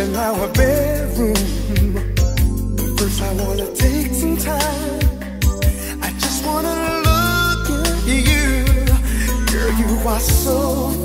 in our bedroom. First, I wanna take some time. I just wanna look at you. Girl, you are so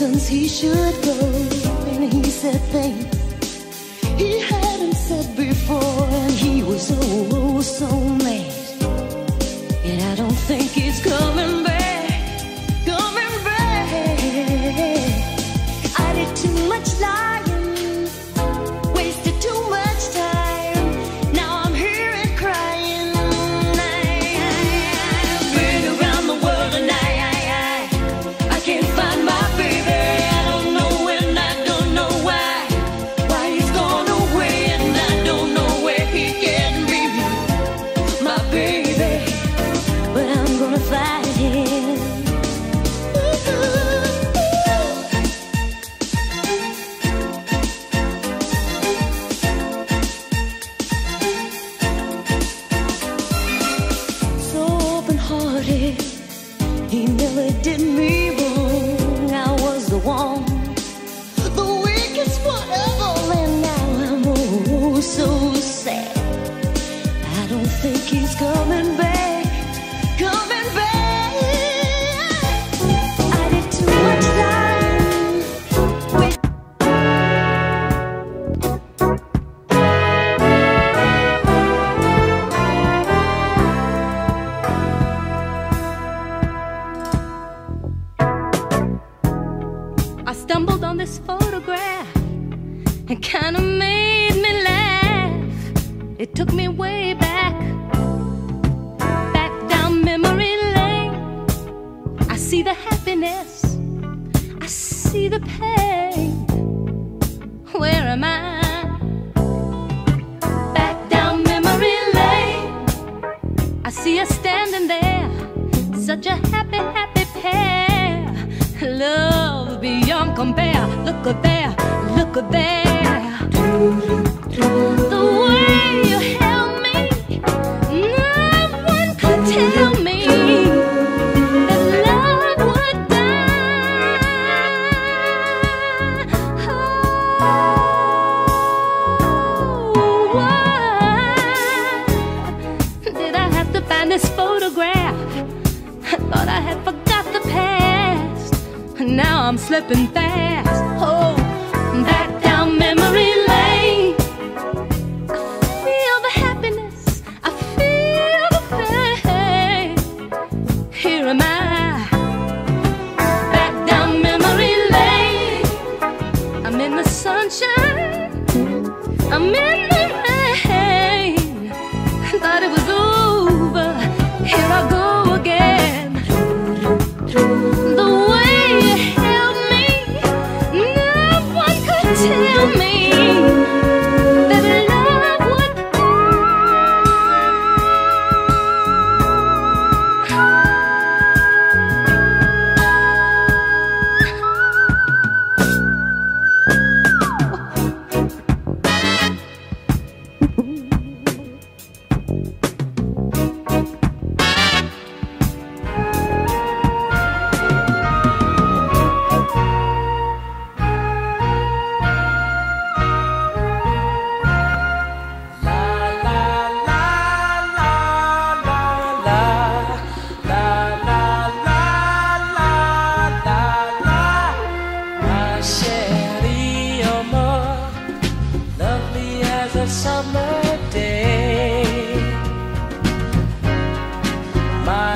reasons he should go. And he said things he hadn't said before, and he was oh, oh so mad.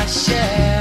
My Cherie,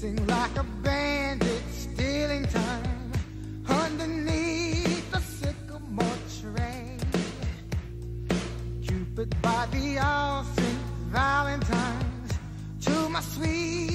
Sing like a bandit, stealing time underneath the sycamore tree. Cupid by the all Valentine's to my sweet.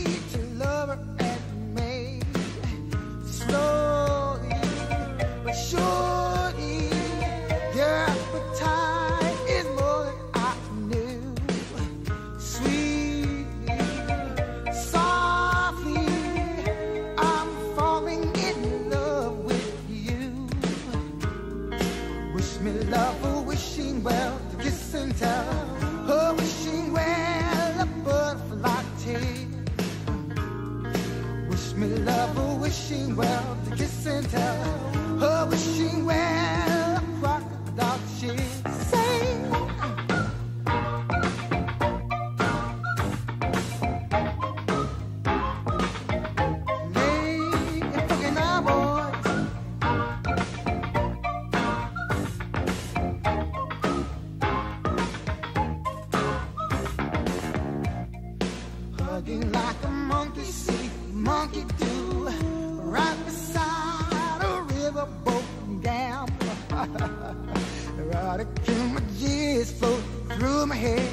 making my jizz float through my head.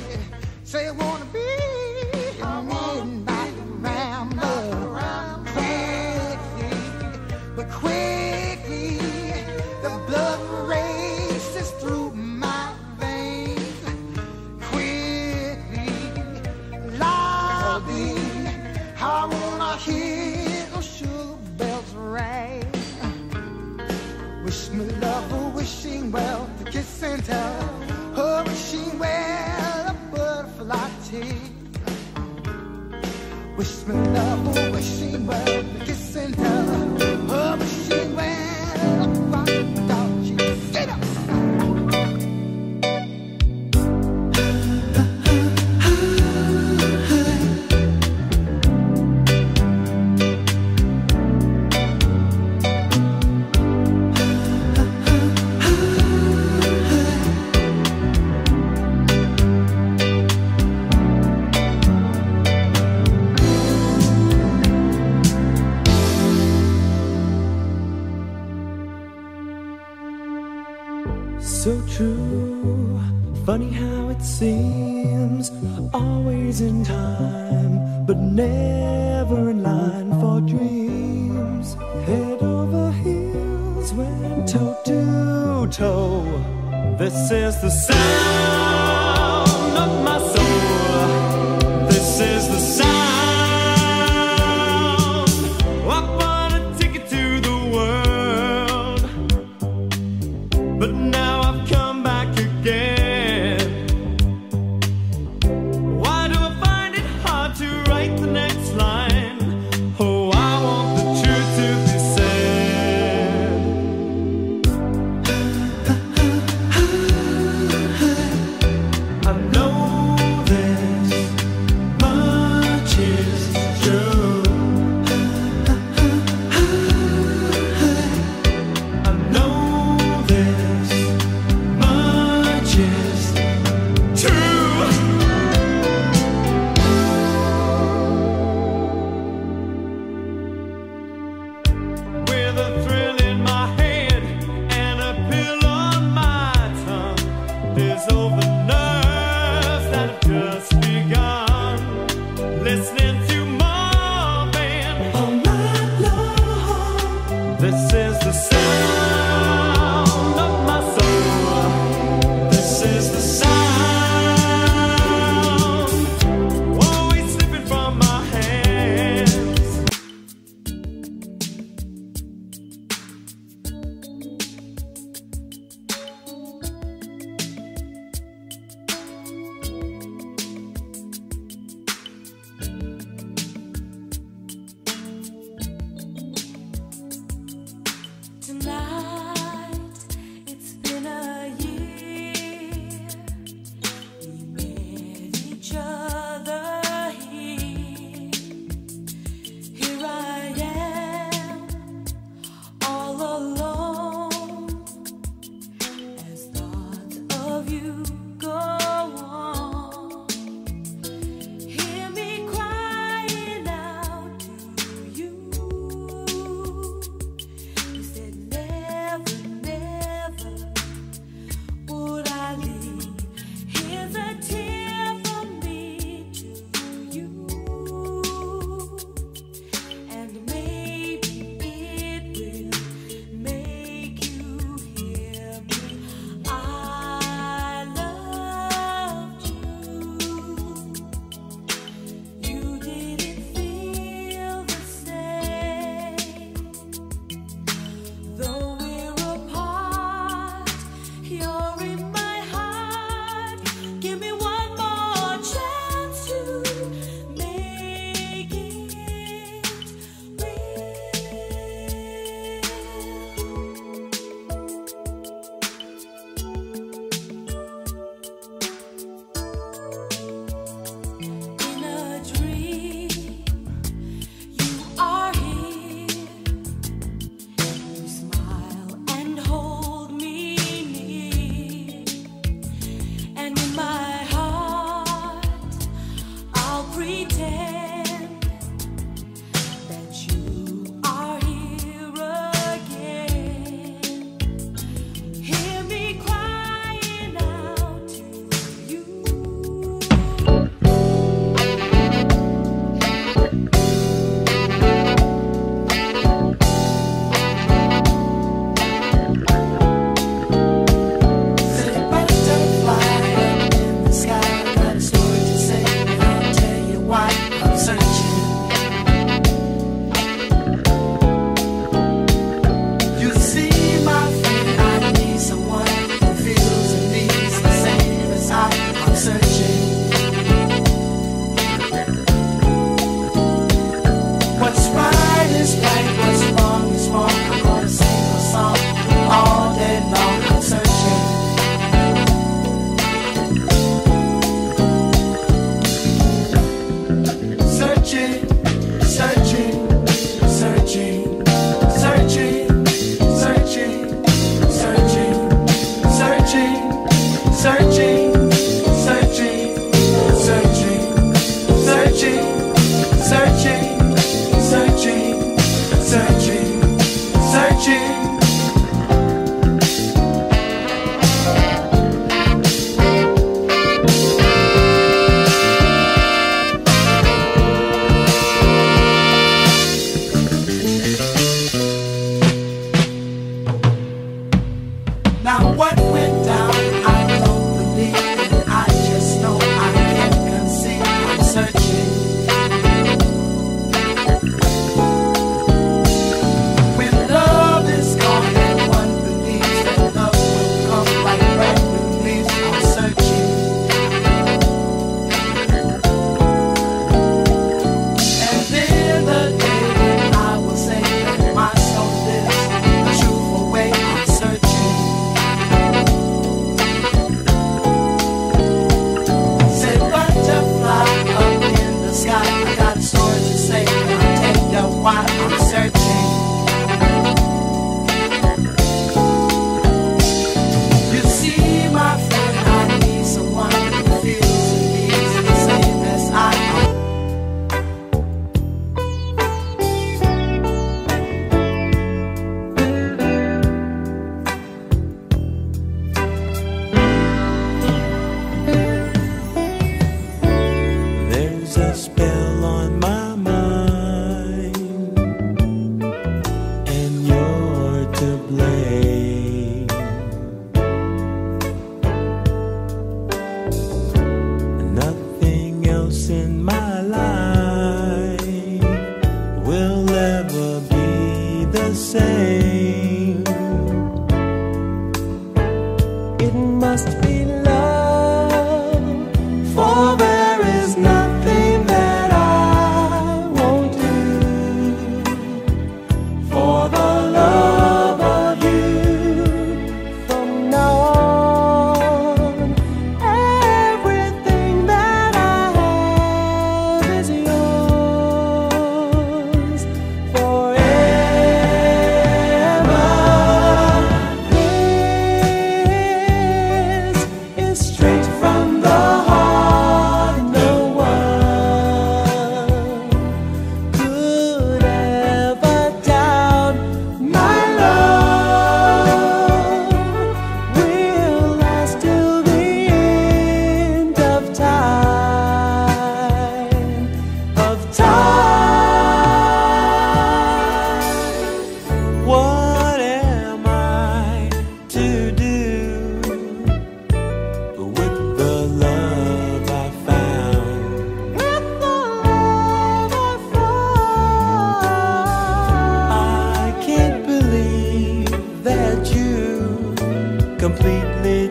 Say I wanna be. Funny how it seems, always in time, but never in line for dreams. Head over heels, went toe to toe. This is the sound of my. listening You. The same.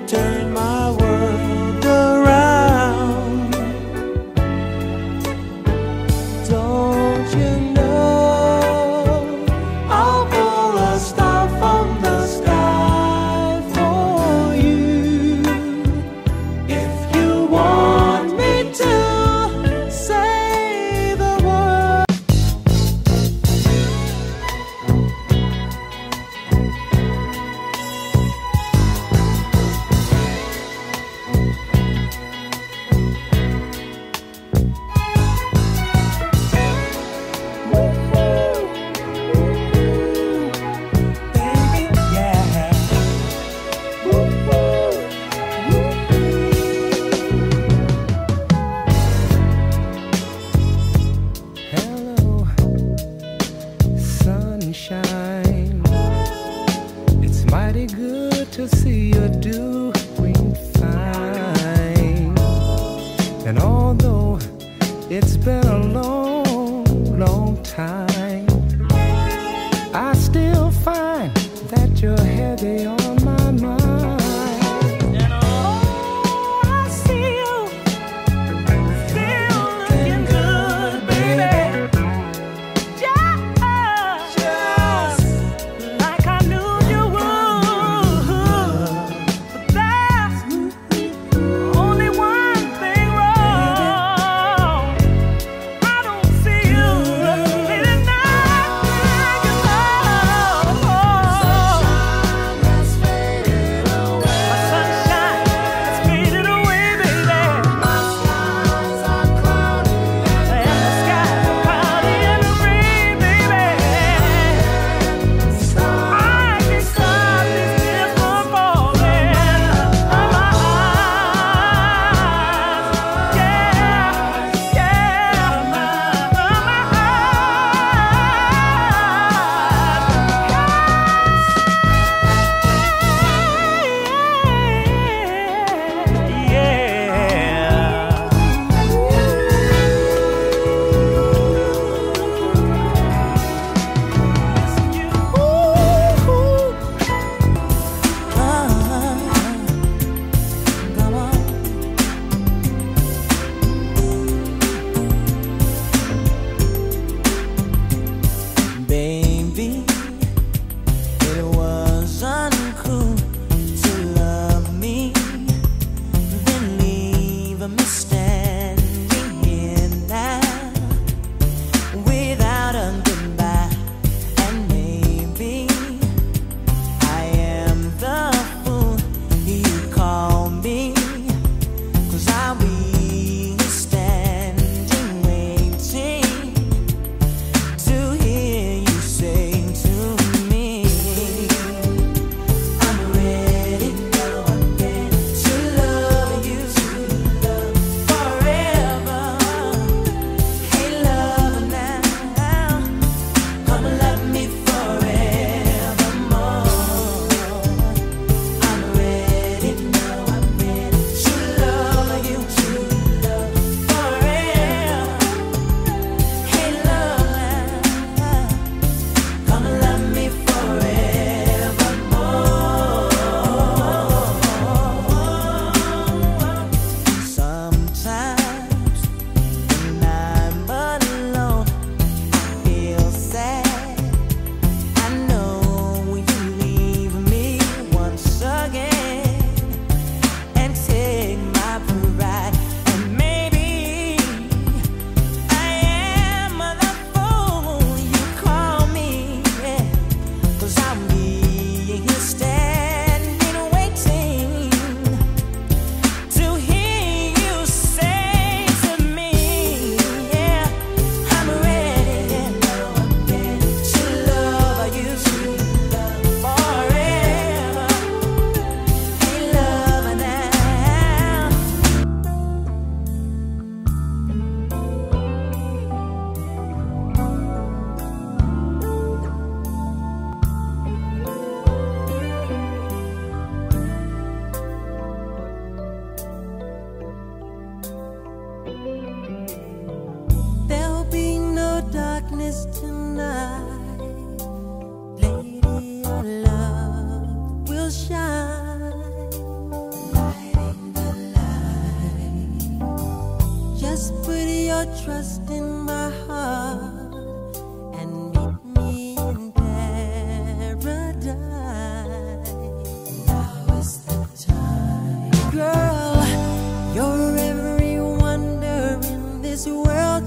Turned my world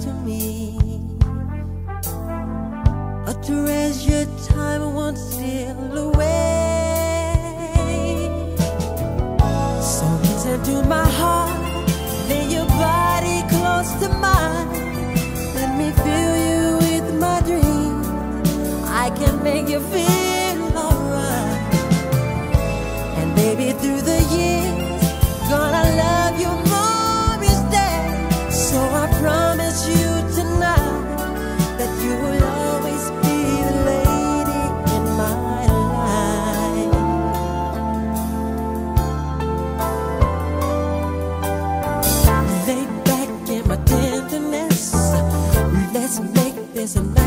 to me. A treasure time won't steal away. So listen to my heart Lay your body close to mine. Let me fill you with my dreams. I can make you feel isn't that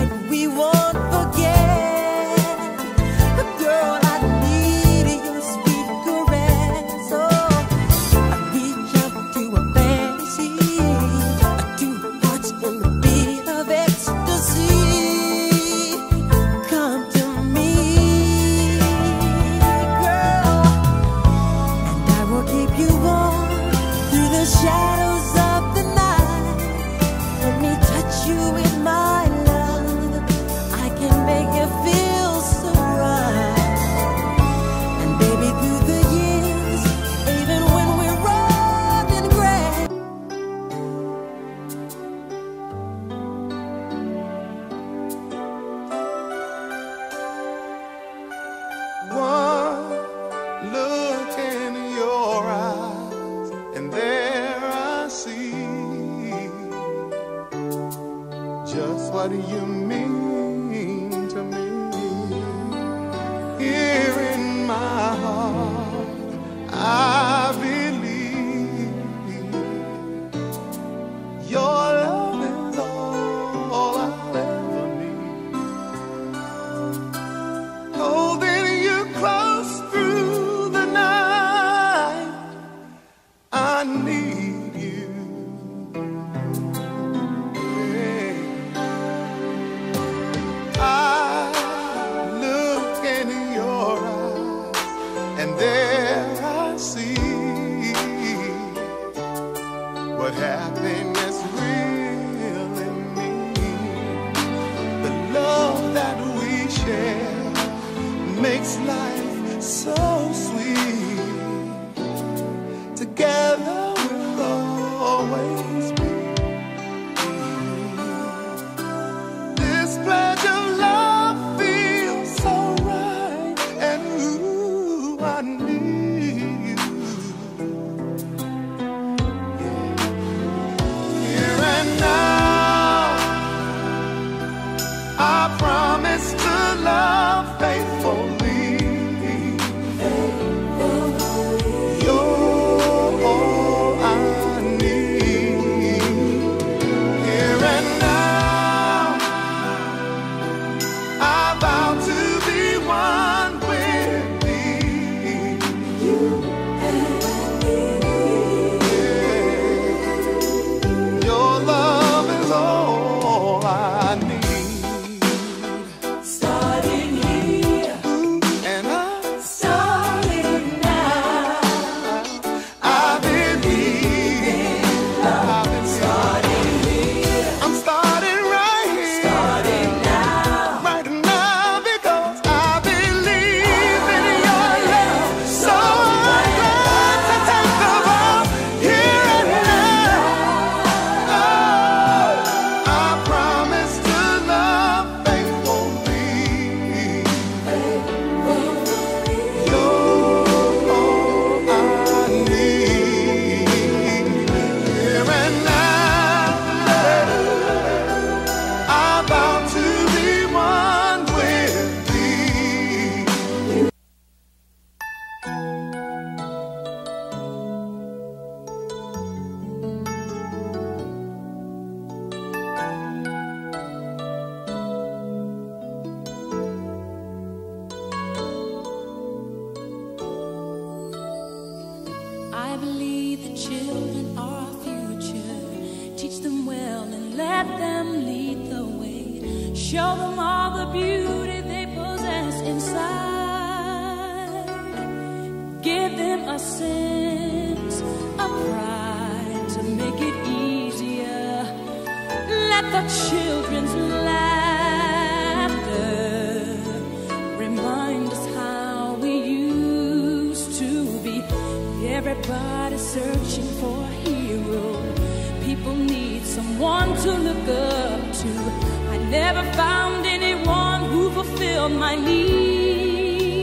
on my knees,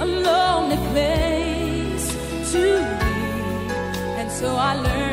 a lonely place to be, and so I learned.